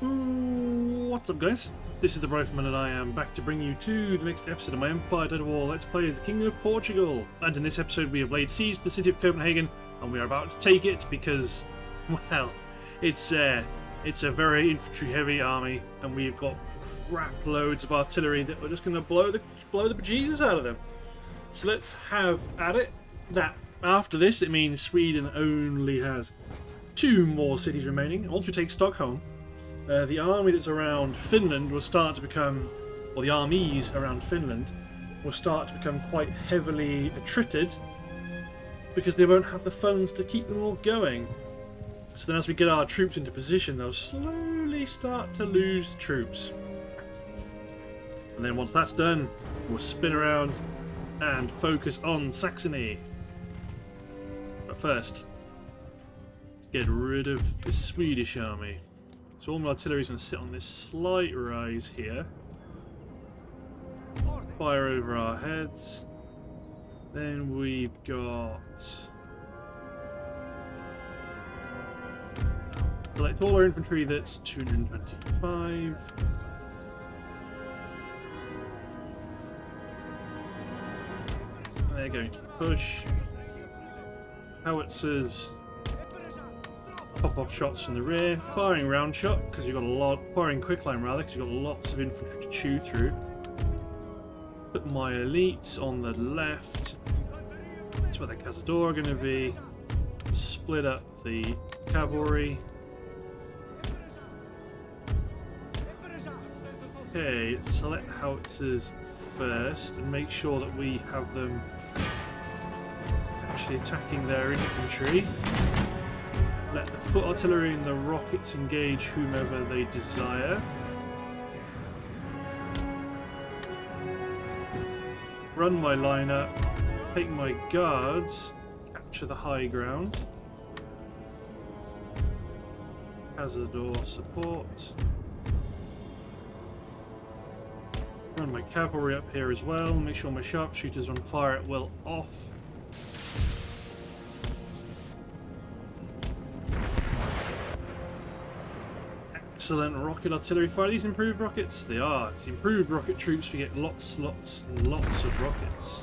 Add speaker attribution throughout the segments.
Speaker 1: What's up guys? This is the Rifleman and I am back to bring you to the next episode of my Empire Total War Let's Play as the King of Portugal. And in this episode we have laid siege to the city of Copenhagen and we are about to take it because, well, it's, uh, it's a very infantry heavy army and we've got crap loads of artillery that we're just going to blow the, blow the bejesus out of them. So let's have at it. That after this it means Sweden only has two more cities remaining. Once we take Stockholm, uh, the army that's around Finland will start to become, or the armies around Finland will start to become quite heavily attrited because they won't have the funds to keep them all going. So then as we get our troops into position, they'll slowly start to lose troops. And then once that's done, we'll spin around and focus on Saxony. But first, let's get rid of the Swedish army. So all my artillery is going to sit on this slight rise here. Fire over our heads. Then we've got... Select all our infantry, that's 225. They're going to push. Howitzers pop-off shots from the rear, firing round shot because you've got a lot, firing quicklime rather because you've got lots of infantry to chew through. Put my elites on the left. That's where the Cazador are going to be. Split up the cavalry. Okay, select howitzers first and make sure that we have them actually attacking their infantry. Let the foot artillery and the rockets engage whomever they desire. Run my line up, take my guards, capture the high ground. Cazador support. Run my cavalry up here as well, make sure my sharpshooters on fire at will off. Excellent rocket artillery fire. these improved rockets? They are. It's improved rocket troops. We get lots, lots, lots of rockets.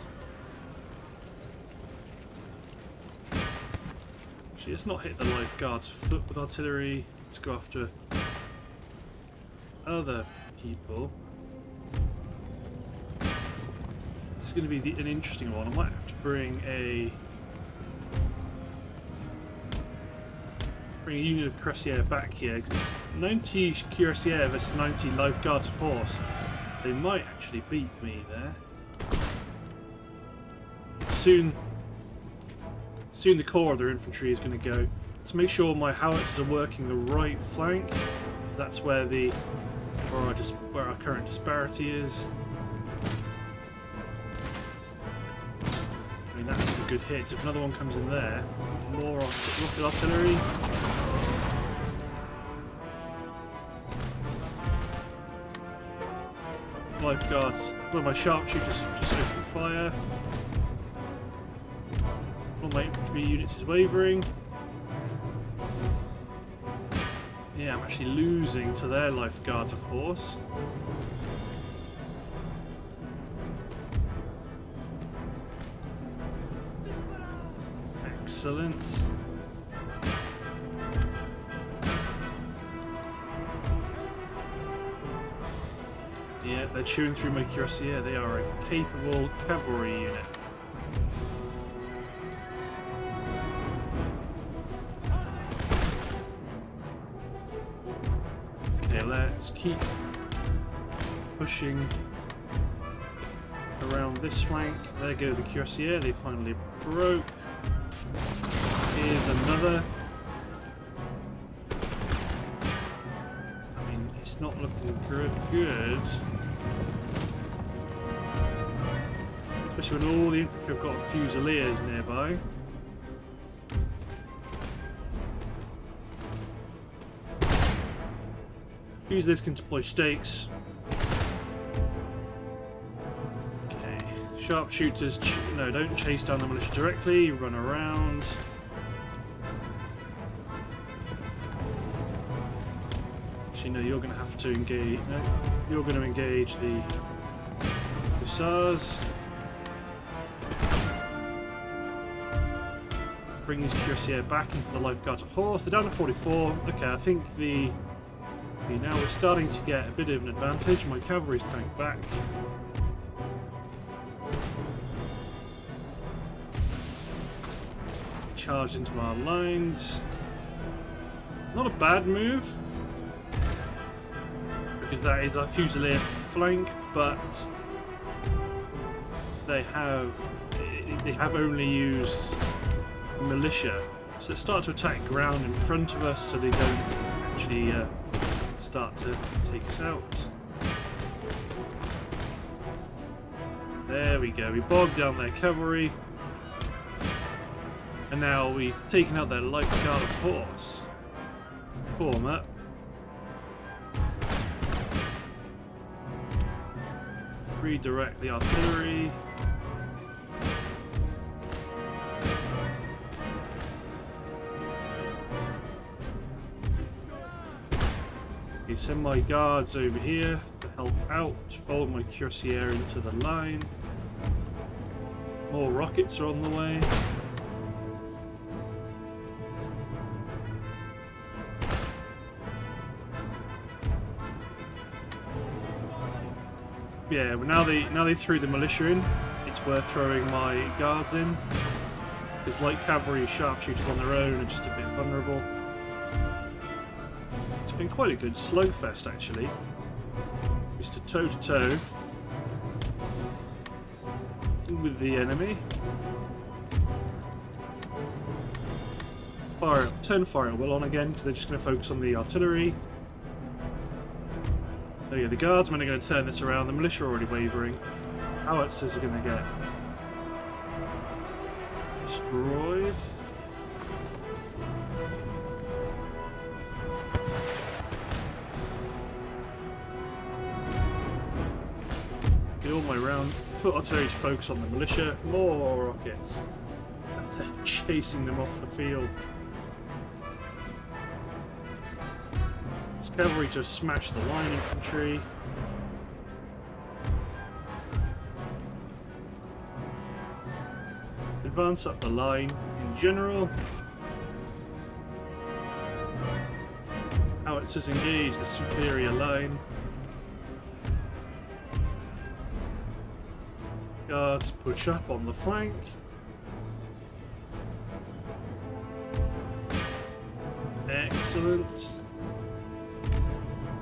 Speaker 1: Actually, let's not hit the lifeguards foot with artillery. Let's go after other people. This is going to be the, an interesting one. I might have to bring a bring a unit of Cuirassier back here, because 90 Cuirassier versus 90 Lifeguards force, they might actually beat me there. Soon, soon the core of their infantry is going to go. Let's make sure my howitzers are working the right flank, so that's where the where our, where our current disparity is. I mean, that's some good hits. If another one comes in there, more rocket artillery. Lifeguards. of my sharpshooters just open fire. One of my infantry units is wavering. Yeah, I'm actually losing to their lifeguards of force. Chewing through my cuirassier. They are a capable cavalry unit. Okay, let's keep pushing around this flank. There go the cuirassier. They finally broke. Here's another. I mean, it's not looking good. good. Especially when all the infantry have got fusiliers nearby. Fusiliers can deploy stakes. Okay, sharpshooters, no, don't chase down the militia directly, run around. Actually, no, you're going to have to engage. No, you're going to engage the Hussars. Bring these cuirassiers back into the lifeguards of horse. They're down to 44. Okay, I think the. Okay, now we're starting to get a bit of an advantage. My cavalry's coming back. Charged into our lines. Not a bad move because that is our Fusilier flank, but they have they have only used militia, so start to attack ground in front of us, so they don't actually uh, start to take us out. There we go. We bogged down their cavalry, and now we've taken out their light guard horse. Format. redirect the artillery. Send my guards over here to help out. Fold my cuirassier into the line. More rockets are on the way. yeah, well now they now they threw the militia in, it's worth throwing my guards in. Because light cavalry sharpshooters on their own are just a bit vulnerable. Been quite a good slugfest actually. A toe to toe with the enemy. Fire, turn fire will on again because they're just going to focus on the artillery. Oh yeah, the guardsmen are going to turn this around. The militia are already wavering. Howitzers are going to get. Foot artillery to focus on the militia. More rockets. They're chasing them off the field. Cavalry to smash the line infantry. Advance up the line in general. Howitzers engage the superior line. Push up on the flank. Excellent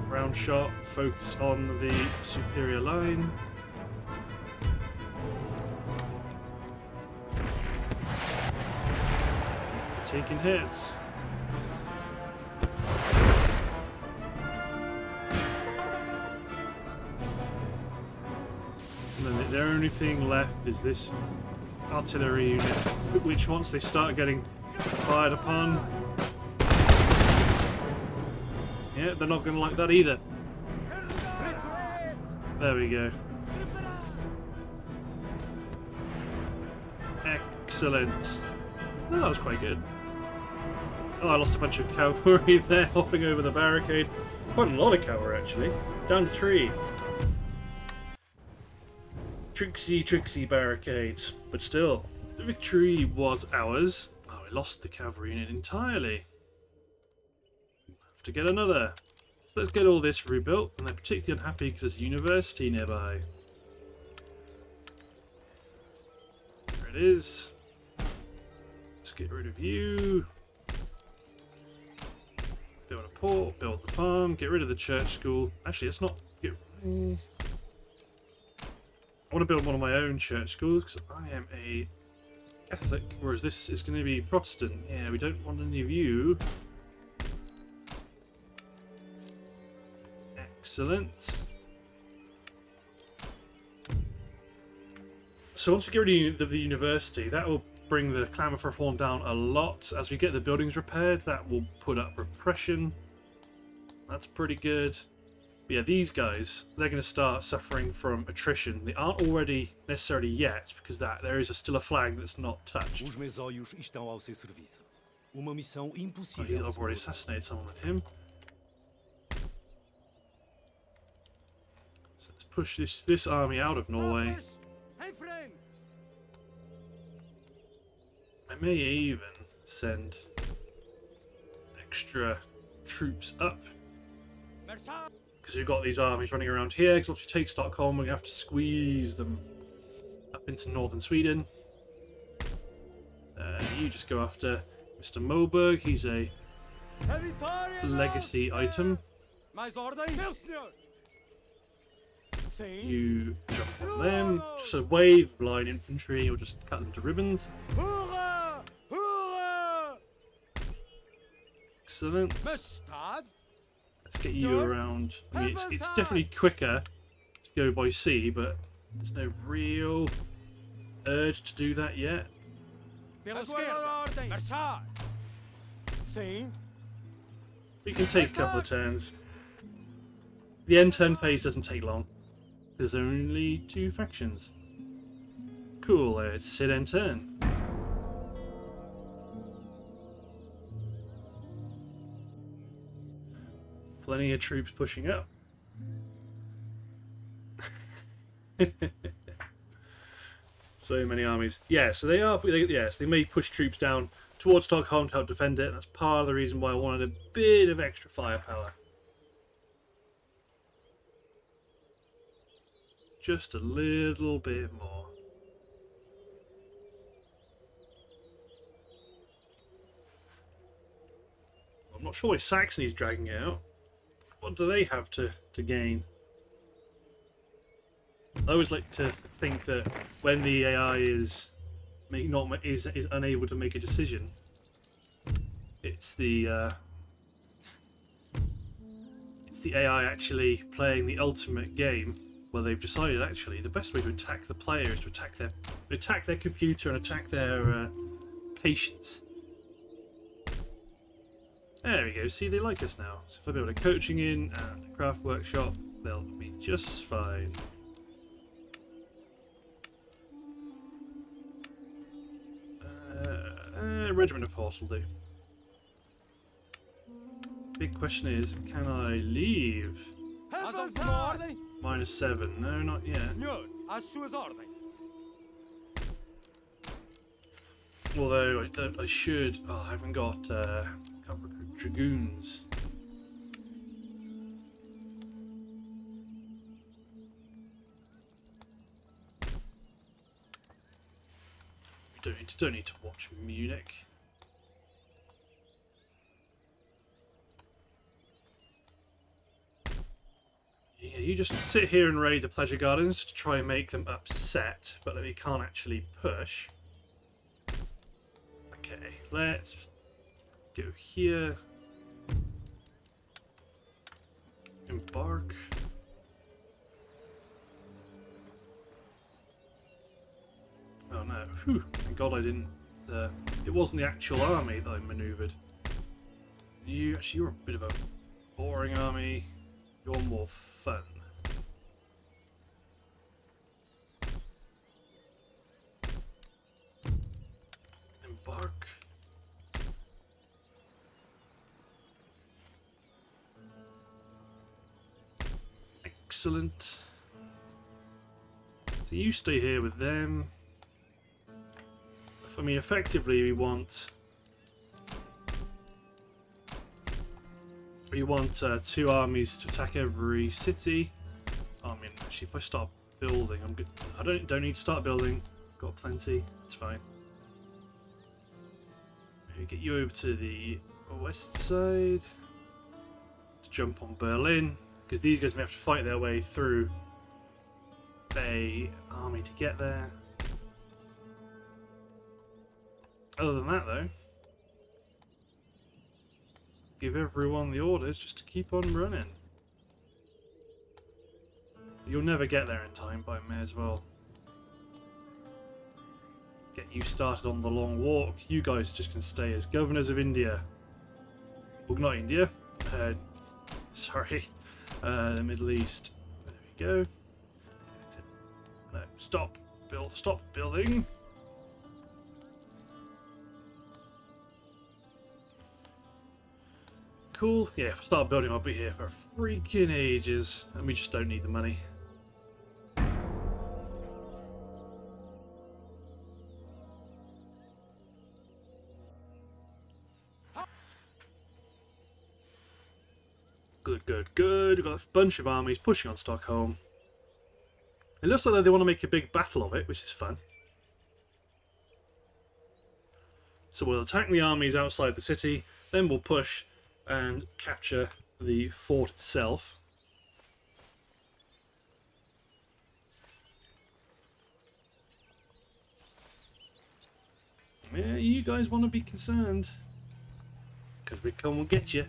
Speaker 1: round shot, focus on the superior line. Taking hits. Only thing left is this artillery unit, which once they start getting fired upon, yeah, they're not going to like that either. There we go. Excellent. Oh, that was quite good. Oh, I lost a bunch of cavalry there, hopping over the barricade. Quite a lot of cavalry, actually. Down to three. Tricksy, tricksy barricades. But still, the victory was ours. Oh, I lost the cavalry unit entirely Have to get another. So let's get all this rebuilt, and they're particularly unhappy because there's a university nearby. There it is. Let's get rid of you. Build a port, build the farm, get rid of the church school. Actually, let's not get... I want to build one of my own church schools because I am a Catholic, whereas this is going to be Protestant. Yeah, we don't want any of you Excellent. So once we get rid of the university, that will bring the clamour for reform down a lot. As we get the buildings repaired, that will put up repression. That's pretty good. But yeah, these guys, they're going to start suffering from attrition. They aren't already necessarily yet, because that there is a, still a flag that's not touched. Oh, I've already assassinated someone with him. So let's push this this army out of Norway. I may even send extra troops up. Because we've got these armies running around here. Because once we take Stockholm, we're gonna have to squeeze them up into northern Sweden. Uh, you just go after Mr. Moberg. He's a legacy item.
Speaker 2: Mais ordens? Meu senhor. Sim.
Speaker 1: You jump on them. Just a wave of line infantry, or just cut them to ribbons. Excellent.
Speaker 2: Mustad?
Speaker 1: Let's get you around. I mean, it's, it's definitely quicker to go by sea, but there's no real urge to do that yet.
Speaker 2: Pela esquerda. Marchar.
Speaker 1: We can take a couple of turns. The end turn phase doesn't take long. There's only two factions. Cool, let's sit end turn. Plenty of troops pushing up. so many armies. Yeah, so they are. They, yes, they may push troops down towards Stockholm to help defend it. And that's part of the reason why I wanted a bit of extra firepower. Just a little bit more. I'm not sure why Saxony's dragging it out. What do they have to, to gain? I always like to think that when the AI is make, not is, is unable to make a decision, it's the uh, it's the AI actually playing the ultimate game where they've decided actually the best way to attack the player is to attack their attack their computer and attack their uh, patience. There we go. See, they like us now. So if I build a coaching inn and a craft workshop, they'll be just fine. Uh, uh, regiment of horse will do. Big question is, can I leave?
Speaker 2: Mas alguma ordem?
Speaker 1: Minus seven. No, not yet.
Speaker 2: Senhor, às suas ordens.
Speaker 1: Although I, don't, I should. Oh, I haven't got. Uh, dragoons. Don't need to, don't need to watch Munich. Yeah, you just sit here and raid the pleasure gardens to try and make them upset, but we can't actually push. Okay, let's go here. Embark. Oh no. Whew. Thank God I didn't. Uh, it wasn't the actual army that I manoeuvred. You actually, you're a bit of a boring army. You're more fun. Excellent. So you stay here with them. I mean, effectively, we want we want uh, two armies to attack every city. I mean, actually, if I start building, I'm good. I don't don't need to start building. Got plenty. It's fine. Maybe get you over to the west side to jump on Berlin because these guys may have to fight their way through a army to get there. Other than that, though, give everyone the orders just to keep on running. You'll never get there in time, but I may as well get you started on the long walk. You guys just can stay as governors of India. Well, not India. Uh, sorry, uh, the Middle East. There we go. No, stop. Build. Stop building. Cool. Yeah, if I start building, I'll be here for freaking ages, and we just don't need the money. Good, good, good. We've got a bunch of armies pushing on Stockholm. It looks like they want to make a big battle of it, which is fun. So we'll attack the armies outside the city, then we'll push and capture the fort itself. Yeah, you guys want to be concerned. Because we come and get you.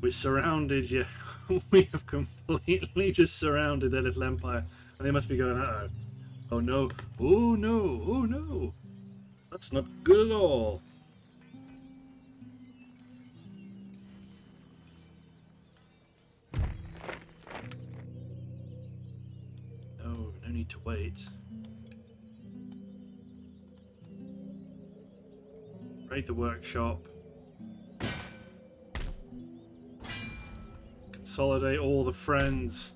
Speaker 1: We surrounded you. we have completely just surrounded their little empire. And they must be going, uh oh. Oh no. Oh no. Oh no. That's not good at all. Oh, no need to wait. Raid the workshop. Consolidate all the friends.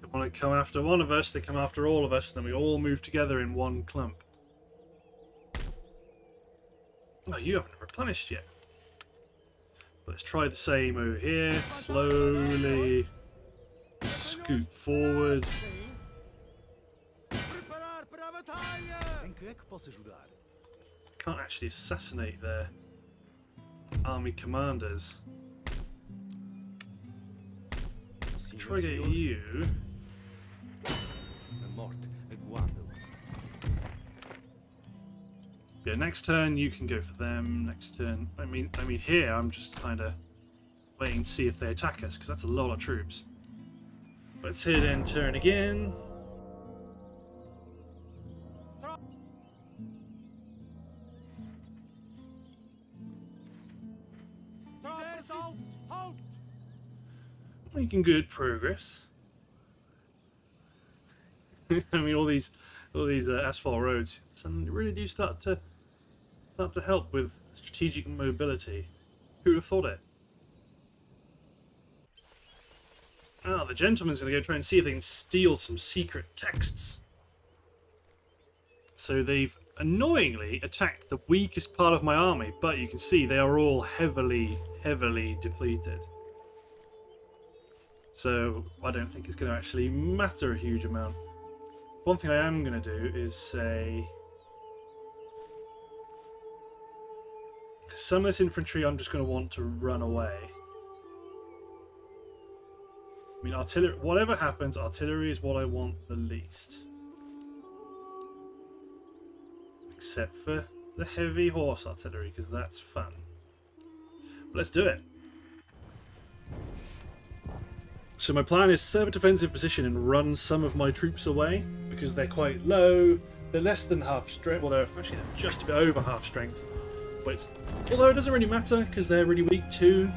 Speaker 1: They want to come after one of us, they come after all of us, then we all move together in one clump. Oh, you haven't replenished yet. But let's try the same over here. Slowly scoot forward. Can't actually assassinate their army commanders.
Speaker 3: Sim,
Speaker 1: Try to get
Speaker 3: senhor.
Speaker 1: you. Yeah, next turn you can go for them. Next turn, I mean, I mean here I'm just kind of waiting to see if they attack us because that's a lot of troops. Let's hit end turn again. Making good progress. I mean, all these, all these uh, asphalt roads suddenly really do start to start to help with strategic mobility. Who'd have thought it? Ah, the gentleman's going to go try and see if they can steal some secret texts. So they've annoyingly attacked the weakest part of my army, but you can see they are all heavily, heavily depleted. So I don't think it's going to actually matter a huge amount. One thing I am going to do is say... Some of this infantry I'm just going to want to run away. I mean, artillery. Whatever happens, artillery is what I want the least. Except for the heavy horse artillery, because that's fun. But let's do it. So my plan is up a defensive position and run some of my troops away because they're quite low. They're less than half strength. Well, they're actually they're just a bit over half strength. But it's, although it doesn't really matter because they're really weak too.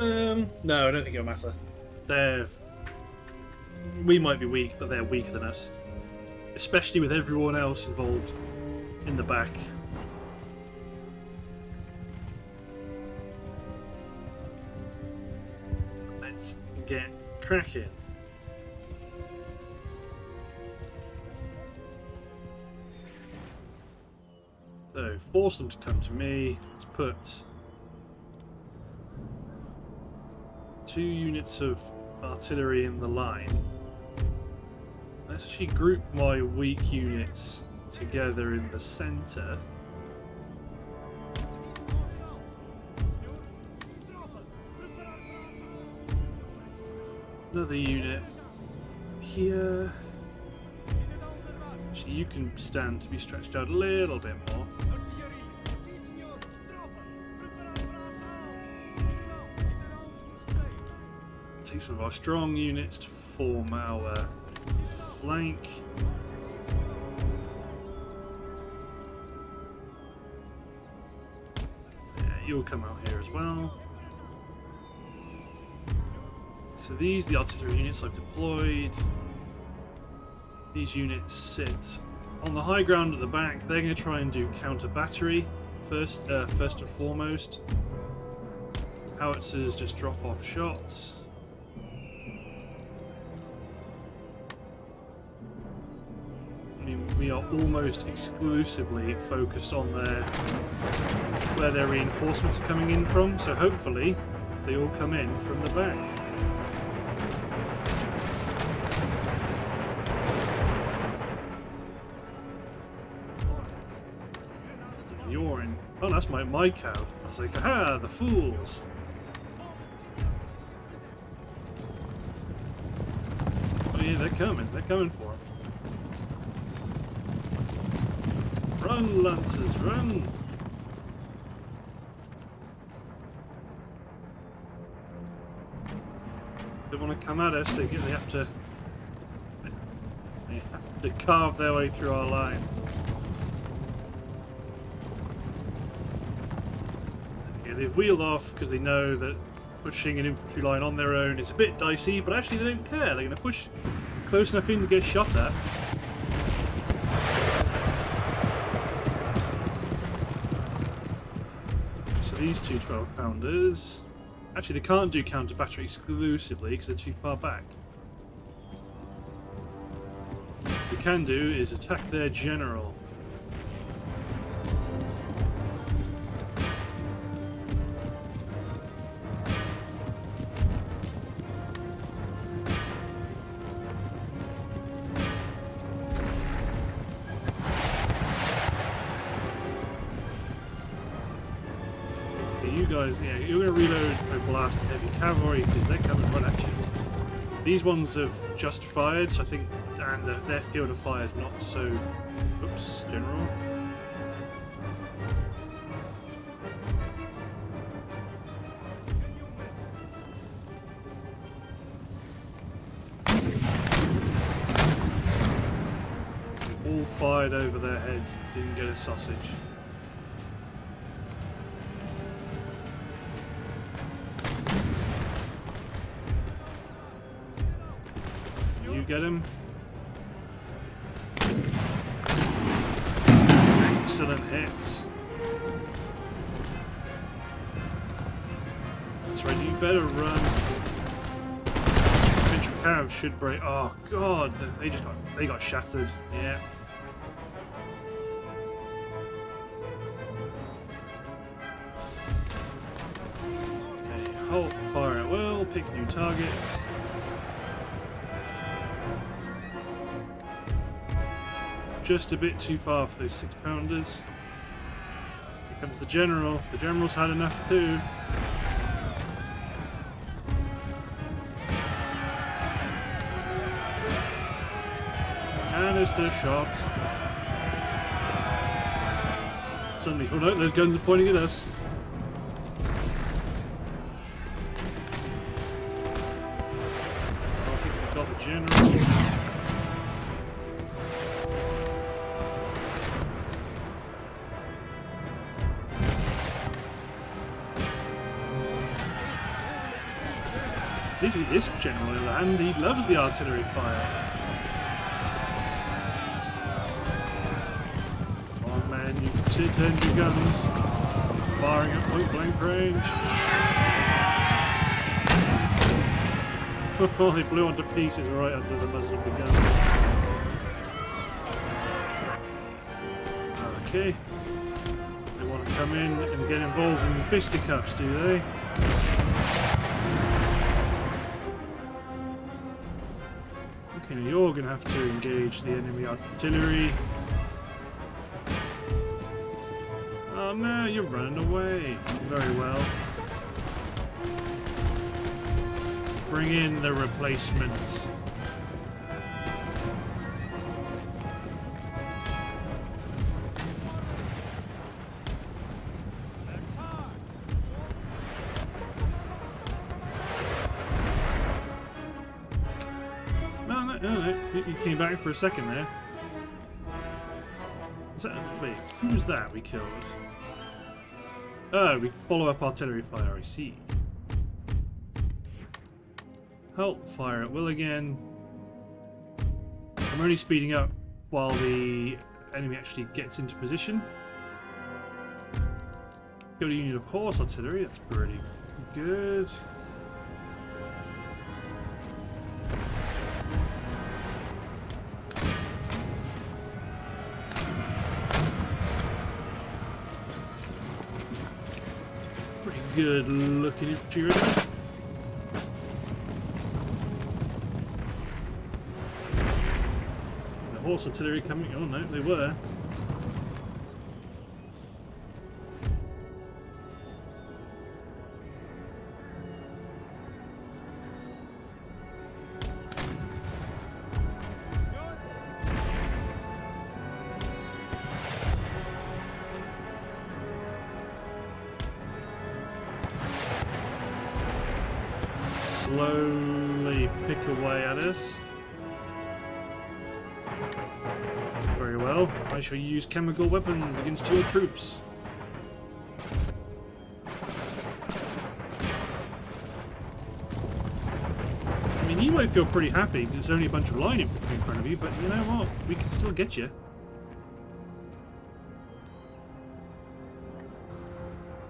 Speaker 1: Um, no, I don't think it'll matter. They're we might be weak, but they're weaker than us, especially with everyone else involved in the back. Get cracking. So, force them to come to me. Let's put two units of artillery in the line. Let's actually group my weak units together in the centre. Another unit here. You can stand to be stretched out a little bit more. Take some of our strong units to form our flank. Yeah, you'll come out here as well. So these, the artillery units I've deployed. These units sit on the high ground at the back. They're going to try and do counter battery first, uh, first and foremost. Howitzers just drop off shots. I mean, we are almost exclusively focused on their where their reinforcements are coming in from. So hopefully they all come in from the back. You're. Oh, that's my my cav. I was like, aha, the fools. Oh yeah, they're coming. They're coming for him. Run, Lancers, run! They want to come at us, they, they have to... They have to carve their way through our line. Yeah, they've wheeled off because they know that pushing an infantry line on their own is a bit dicey, but actually they don't care. They're going to push close enough in to get shot at. So these two 12 pounders. Actually, they can't do counter battery exclusively because they're too far back. What we can do is attack their general. These ones have just fired, so I think, and uh, their field of fire is not so. Oops, general. All fired over their heads, didn't get a sausage. Get him. Excellent hits. That's right, you better run. Cav should break. Oh god, they just got they got shattered. Yeah. Just a bit too far for those six pounders. Here comes the general. The general's had enough too. Canister shot. Suddenly, oh no, those guns are pointing at us. Hand, he loves the artillery fire. Come man, you sit turned your guns. Firing at point blank range. Oh, they blew onto pieces right under the muzzle of the gun. Okay. They want to come in and get involved in the fisticuffs, do they? Have to engage the enemy artillery. Oh no, you're running away. Very well. Bring in the replacements. For a second there. That, wait, who was that we killed? Oh, we follow up artillery fire, I see. Help, fire at will again. I'm only speeding up while the enemy actually gets into position. Go to unit of horse artillery, that's pretty good. Good looking infantry. The horse artillery coming. Oh no, they were. Well. you use chemical weapons against your troops. I mean, you might feel pretty happy because there's only a bunch of line in front of you, but you know what? We can still get you.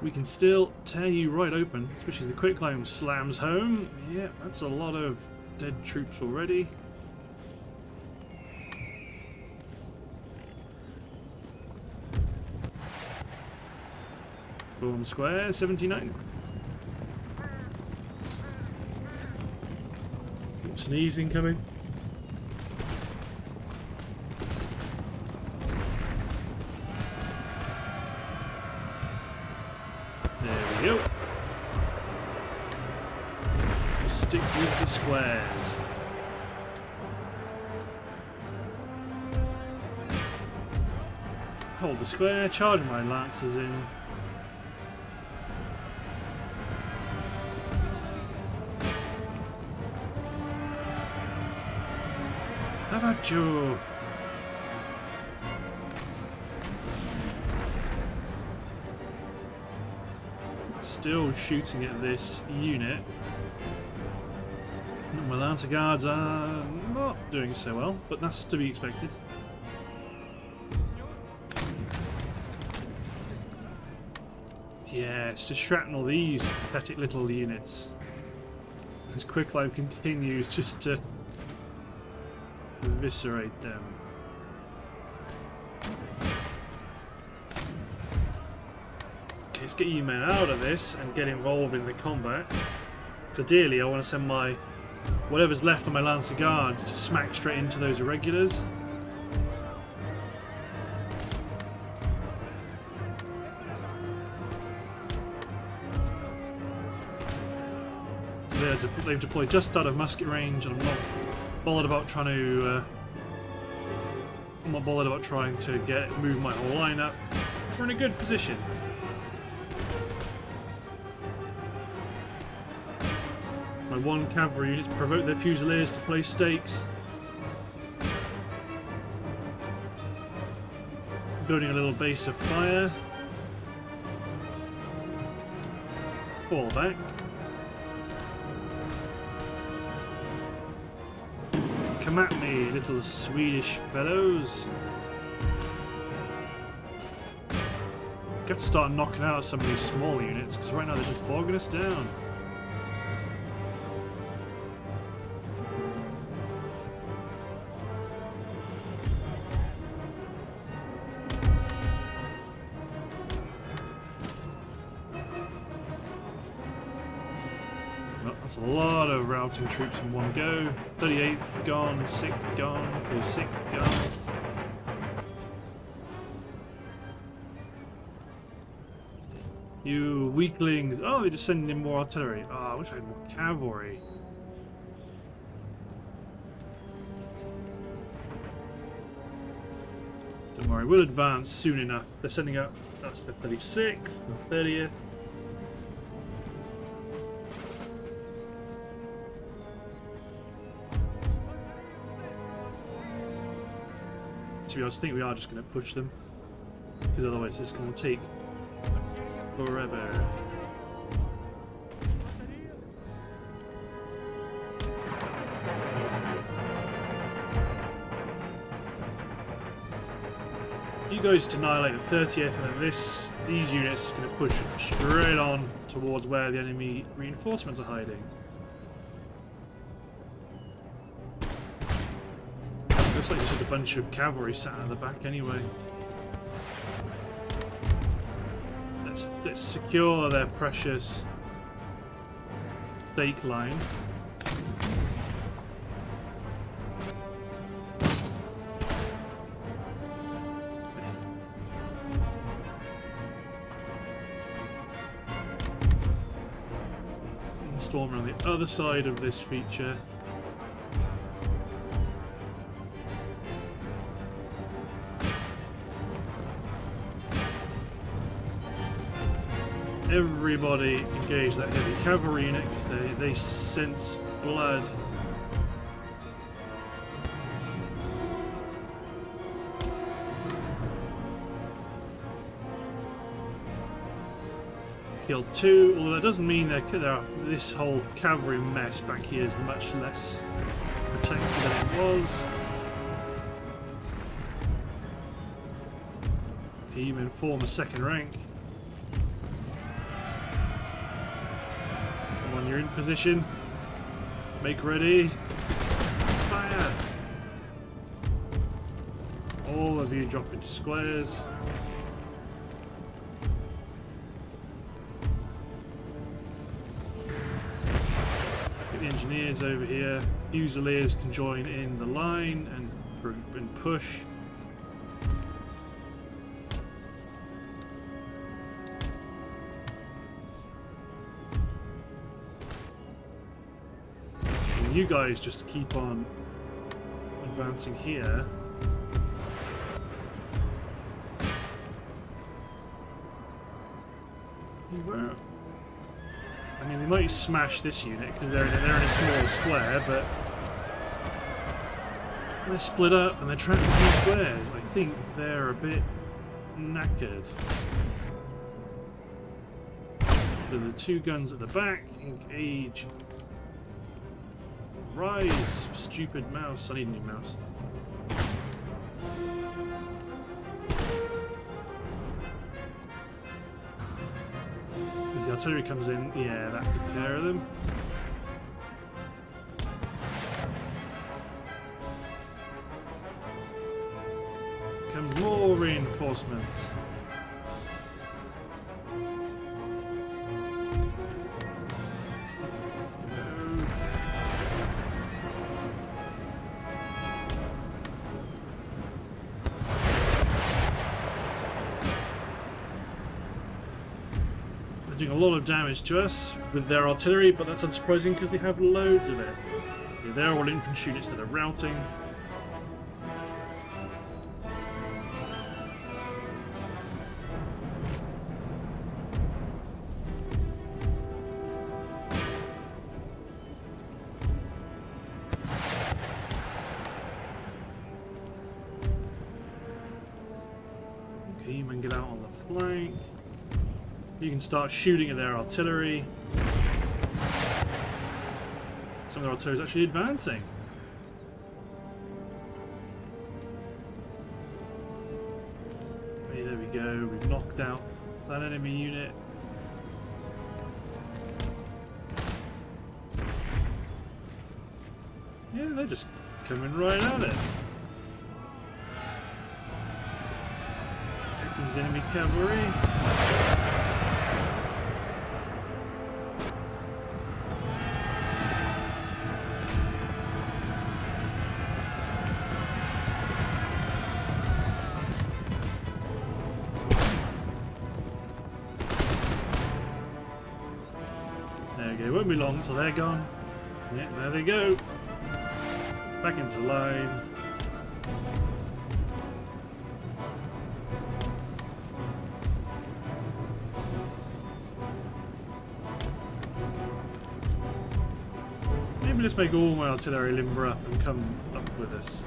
Speaker 1: we can still tear you right open, especially the quicklime slams home. Yeah, that's a lot of dead troops already. Boom square, 79th. Sneezing coming. There we go. Just stick with the squares. Hold the square, charge my lancers in. How about you? Still shooting at this unit. My Lancer Guards are not doing so well, but that's to be expected. Yes, to shrapnel these pathetic little units. As Quicklime continues just to eviscerate them. Okay, let's get you men out of this and get involved in the combat. So dearly, I want to send my whatever's left of my Lancer Guards to smack straight into those irregulars. They've deployed just out of musket range, and I'm not bothered about trying to. Uh, I'm not bothered about trying to get move my whole line up. We're in a good position. My one cavalry units provoke their fusiliers to place stakes. Building a little base of fire. Fall back. Come at me, little Swedish fellows. You have to start knocking out some of these small units, because right now they're just bogging us down. Routing troops in one go. 38th gone, 6th gone, the 6th gone. You weaklings. Oh, they're just sending in more artillery. Oh, I wish I had more cavalry. Don't worry, we'll advance soon enough. They're sending up. That's the 36th, the 30th. To be honest, I think we are just going to push them. Because otherwise it's going to take forever. You guys to annihilate the 30th, and then this these units are going to push straight on towards where the enemy reinforcements are hiding. Looks like just a bunch of cavalry sat at the back anyway. Let's Let's secure their precious stake line. Storm on the other side of this feature. Everybody engage that heavy cavalry unit because they, they sense blood. Killed two, although that doesn't mean that this whole cavalry mess back here is much less protected than it was. Even form a second rank. On, you're in position. Make ready. Fire! All of you drop into squares. Get the engineers over here. Fusiliers can join in the line and, and push. You guys just keep on advancing here. Where? I mean, they might smash this unit because they're, in a- they're in a small square, but they're split up and they're trapped in squares. I think they're a bit knackered. So the two guns at the back engage. Rise, stupid mouse. I need a new mouse. As the artillery comes in, yeah, that took care of them. Comes more reinforcements. Of damage to us with their artillery, but that's unsurprising because they have loads of it. They're all infantry units that are routing. Start shooting at their artillery. Some of their artillery is actually advancing. Okay, there we go. We've knocked out that enemy unit. Yeah, they're just coming right at it. Here comes enemy cavalry. They're gone. Yeah, there they go. Back into line. Maybe let's make all my artillery limber up and come up with us.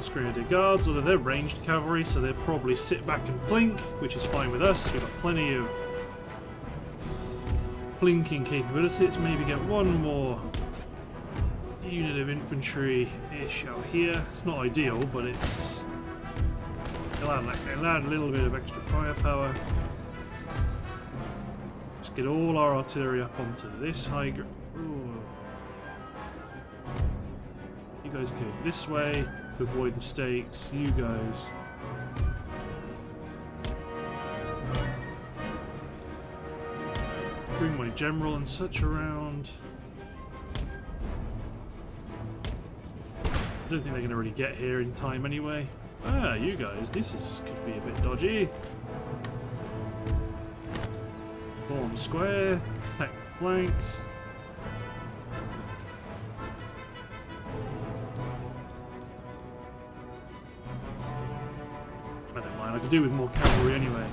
Speaker 1: Horse Grenadier Guards, although they're ranged cavalry, so they'll probably sit back and plink, which is fine with us. We've got plenty of plinking capability. Let's maybe get one more unit of infantry-ish out here. It's not ideal, but it's it'll add, like, it'll add a little bit of extra firepower. Let's get all our artillery up onto this high ground. You guys go this way to avoid the stakes. You guys. Bring my general and such around. I don't think they're going to really get here in time anyway. Ah, you guys, this is could be a bit dodgy. Form square, attack flanks. I could do with more cavalry anyway.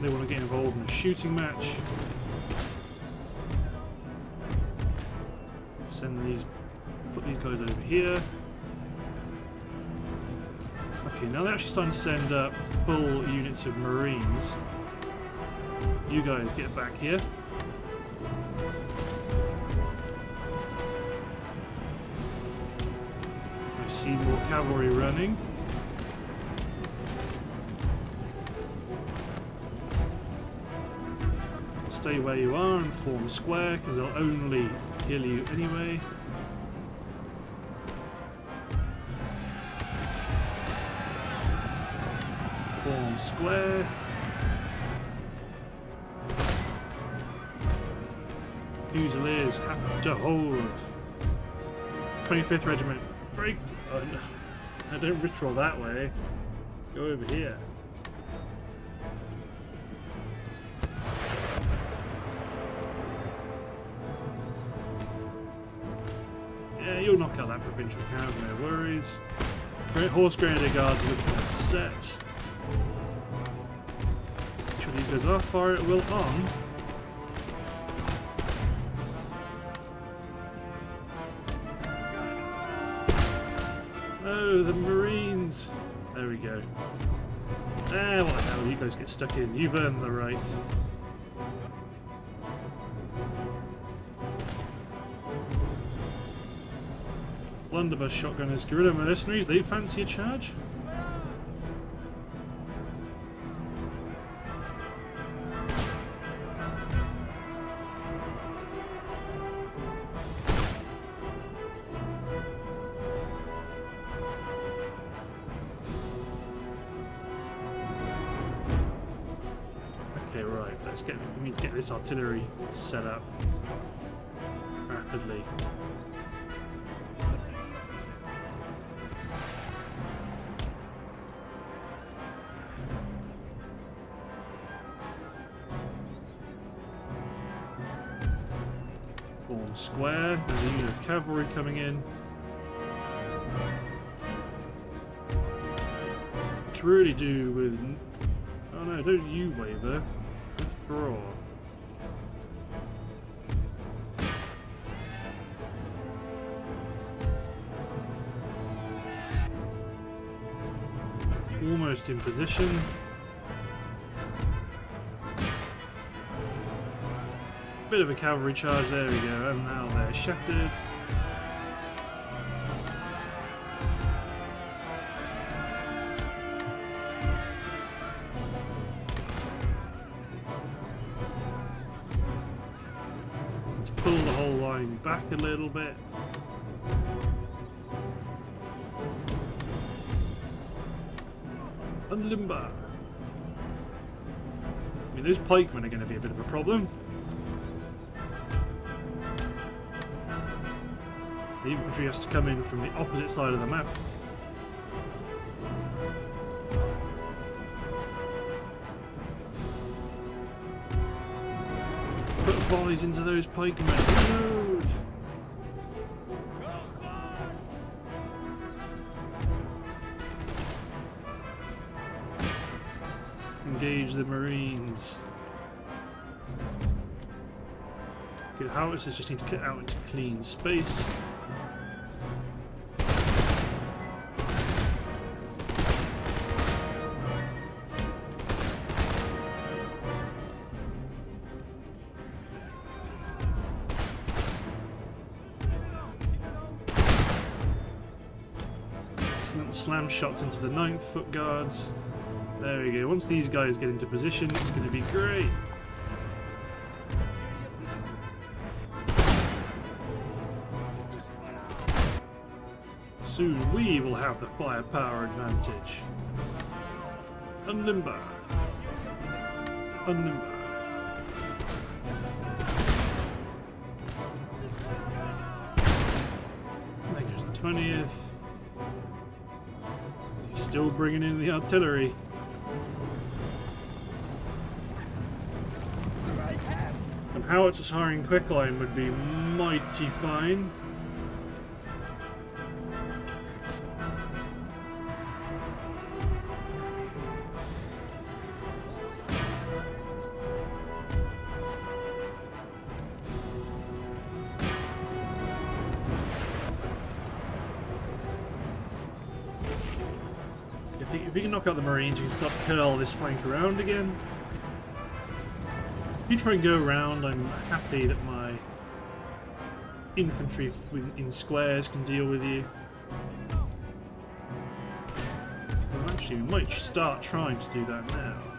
Speaker 1: They want to get involved in a shooting match. Send these, put these guys over here. Starting to send up full units of marines. You guys get back here. I see more cavalry running. Stay where you are and form square because they'll only kill you anyway. Square. Fusiliers have to hold. 25th Regiment. Break. Oh, no. I don't ritual that way. Go over here. Yeah, you'll knock out that provincial count, no worries. Great Horse Grenadier Guards looking at of these? Fire will on. Oh, the Marines! There we go. Eh, what the hell, you guys get stuck in. You've earned the right. Blunderbuss shotgunners, guerrilla mercenaries, they fancy a charge? Artillery set up rapidly. Form square. There's a unit of cavalry coming in. Could really do with. Oh no! Don't you waver. Withdraw. Almost in position. Bit of a cavalry charge, there we go, and now they're shattered. Let's pull the whole line back a little bit. Limber. I mean, those pikemen are going to be a bit of a problem. The infantry has to come in from the opposite side of the map. Put volleys into those pikemen. Reload! The marines. Good howitzers just need to get out into clean space. Excellent slam shots into the ninth foot guards. There we go. Once these guys get into position, it's going to be great. Soon we will have the firepower advantage. Unlimber. Unlimber. There goes the 20th. He's still bringing in the artillery. Howitzers hiring quicklime would be mighty fine. If he can knock out the Marines, he can start curl this flank around again. If you try and go around, I'm happy that my infantry in, in squares can deal with you. Well, actually, we might start trying to do that now.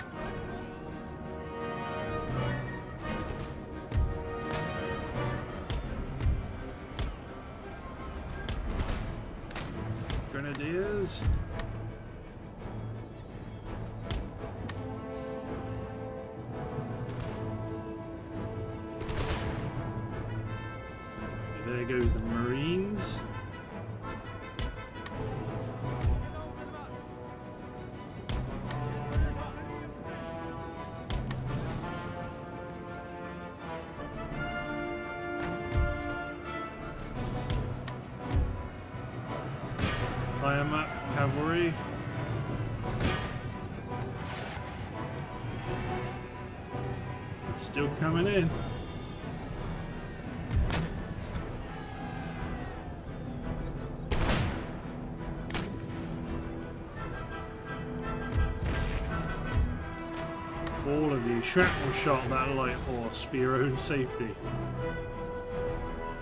Speaker 1: Cavalry. It's still coming in. All of you shrapnel shot that light horse for your own safety.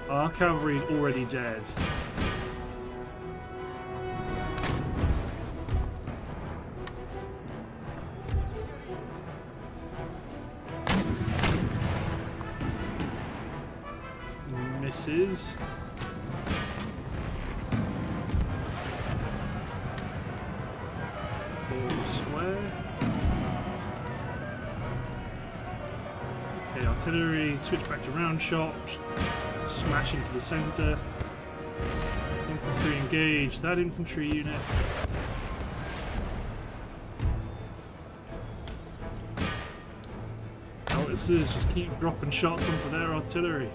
Speaker 1: Our cavalry is already dead. Shot, smash into the centre. Infantry engage, that infantry unit. Howitzers just keep dropping shots onto their artillery.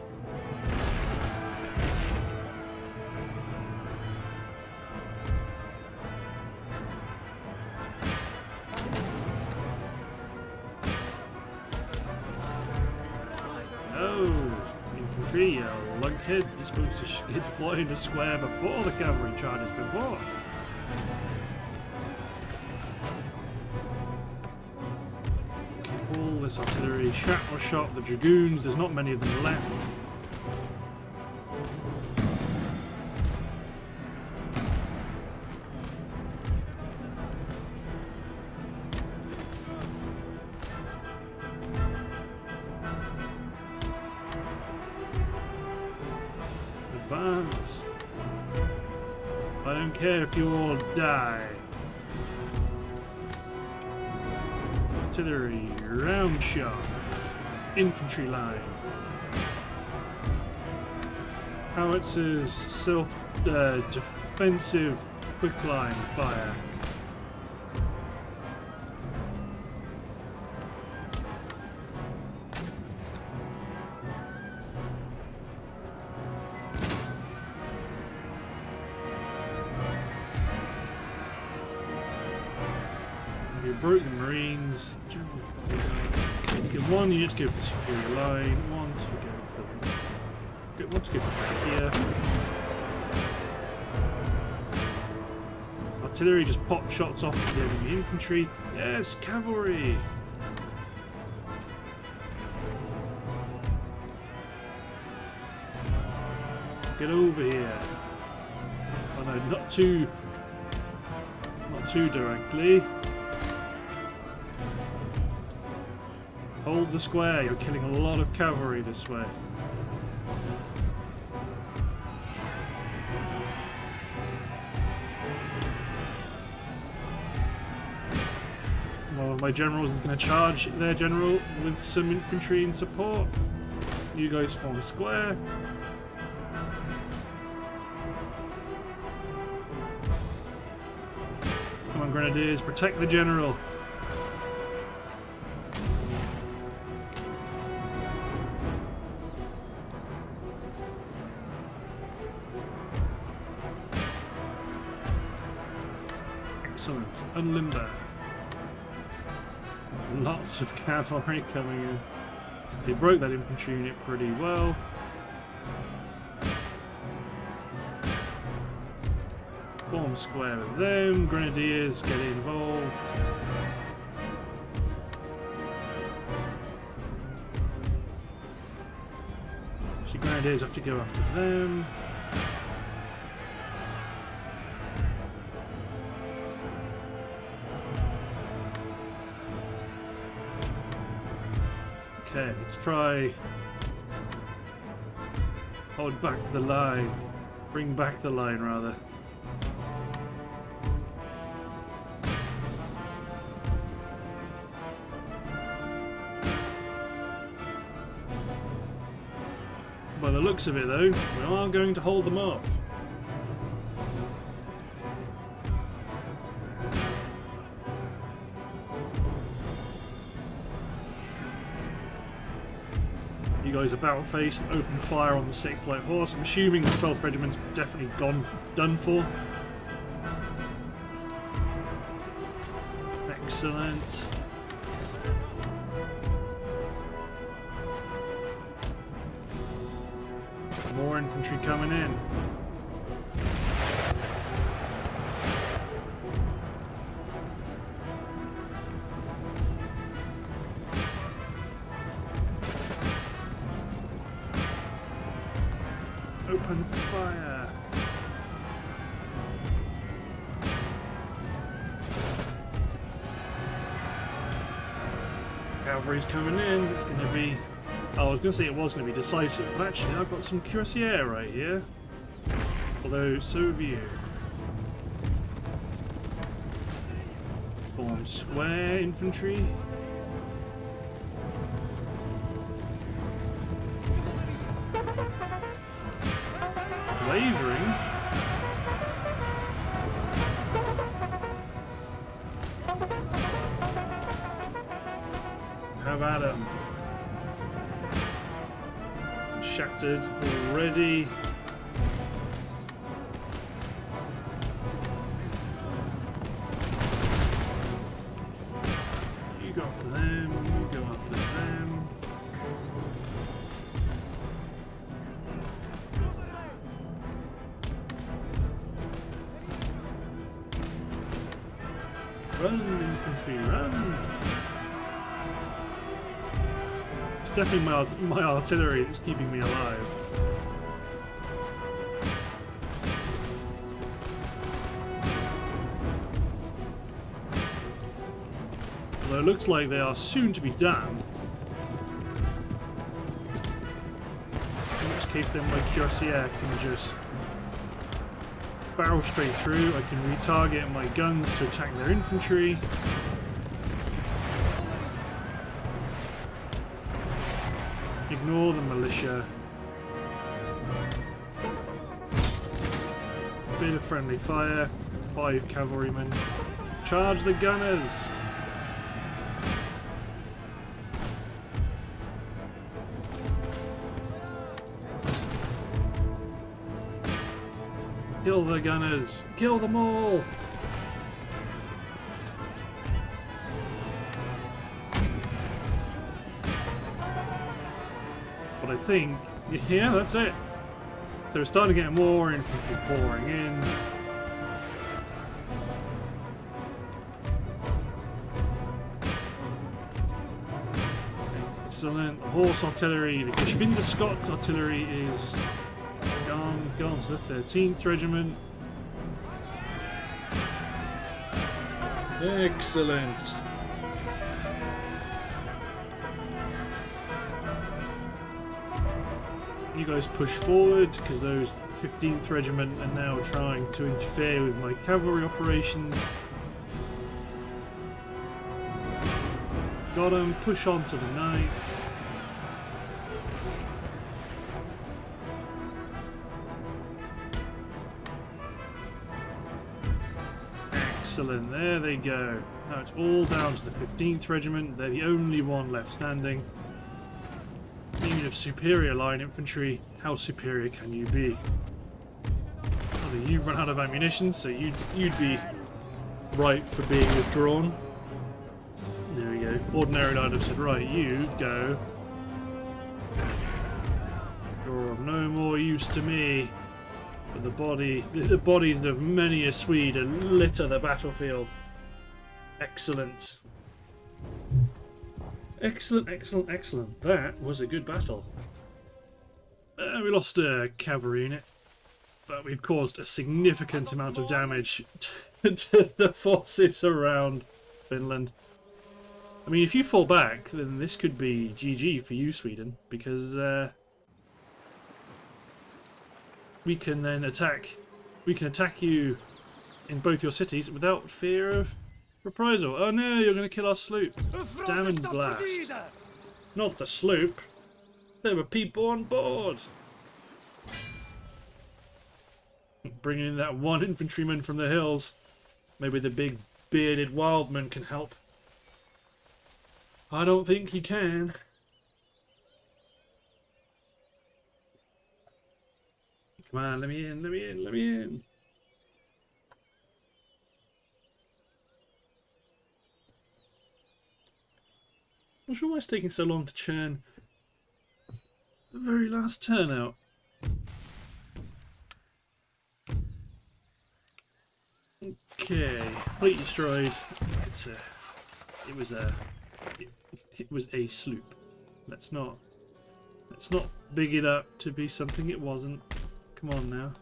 Speaker 1: Supposed to get deployed in a square before the cavalry charges before. All this artillery, shrapnel shot, the dragoons, there's not many of them left. I don't care if you all die. Artillery, round shot, infantry line. Howitzers, self uh, defensive quicklime fire. Go for superior line, one to go for one to go for back here. Artillery just pop shots off the enemy infantry. Yes, cavalry. Get over here. Oh no, not too not too directly. Hold the square. You're killing a lot of cavalry this way. My general is going to charge their general with some infantry in support. You guys form square. Come on, grenadiers, protect the general. Excellent. Unlimber. Lots of cavalry coming in. They broke that infantry unit pretty well. Form square with them. Grenadiers get involved. So grenadiers have to go after them. Let's try hold back the line. Bring back the line rather. By the looks of it though, we are going to hold them off. Guys about face and open fire on the 6th Light Horse. I'm assuming the 12th Regiment's definitely gone, done for. Excellent. More infantry coming in. Cavalry's coming in. It's going to be. Oh, I was going to say it was going to be decisive, but actually I've got some cuirassier right here. Although, so have you. Form square infantry. Wavering. My, my artillery that's keeping me alive. Although it looks like they are soon to be done. In which case then my cuirassier can just barrel straight through. I can retarget my guns to attack their infantry. Ignore the militia. Bit of friendly fire. Five cavalrymen. Charge the gunners! Kill the gunners! Kill them all! Think, yeah, that's it. So we're starting to get more infantry pouring in. Excellent. The horse artillery, the Geschwindstück artillery is gone, gone to the 13th Regiment. Excellent. Guys push forward because those 15th Regiment are now trying to interfere with my cavalry operations. Got them, push on to the 9th. Excellent, there they go. Now it's all down to the 15th Regiment. They're the only one left standing. Of superior line infantry, how superior can you be? Well, you've run out of ammunition, so you'd, you'd be right for being withdrawn. There we go. Ordinary I'd have said, right, you go. You're of no more use to me. But the body, the bodies of many a Swede litter the battlefield. Excellent. Excellent, excellent, excellent. That was a good battle. Uh, we lost a cavalry unit, but we've caused a significant amount of damage to the forces around Finland. I mean, if you fall back, then this could be GG for you, Sweden, because uh, we can then attack. We can attack you in both your cities without fear of reprisal. Oh no, you're going to kill our sloop. Damn and blast. Not the sloop. There were people on board. Bringing in that one infantryman from the hills. Maybe the big bearded wildman can help. I don't think he can. Come on, let me in, let me in, let me in. I'm sure why it's taking so long to churn the very last turnout. Okay, fleet destroyed. It's a, it was a, it, it was a sloop. Let's not, let's not big it up to be something it wasn't. Come on now.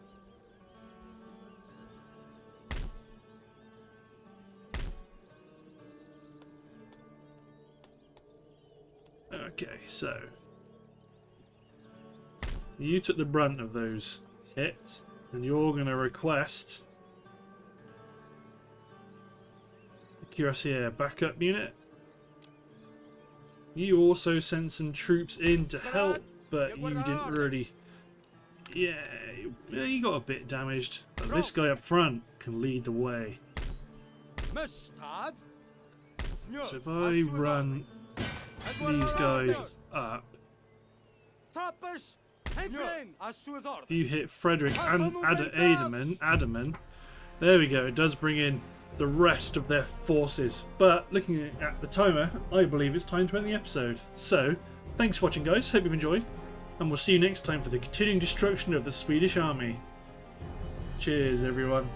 Speaker 1: So you took the brunt of those hits, and you're going to request a Cuirassier backup unit. You also sent some troops in to help, but you didn't really. Yeah, yeah, you got a bit damaged. But this guy up front can lead the way. So if I run these guys up, if you hit Frederick and Ad Adaman, Adaman, there we go. It does bring in the rest of their forces. But looking at the timer, I believe it's time to end the episode. So, thanks for watching, guys. Hope you've enjoyed. And we'll see you next time for the continuing destruction of the Swedish army. Cheers, everyone.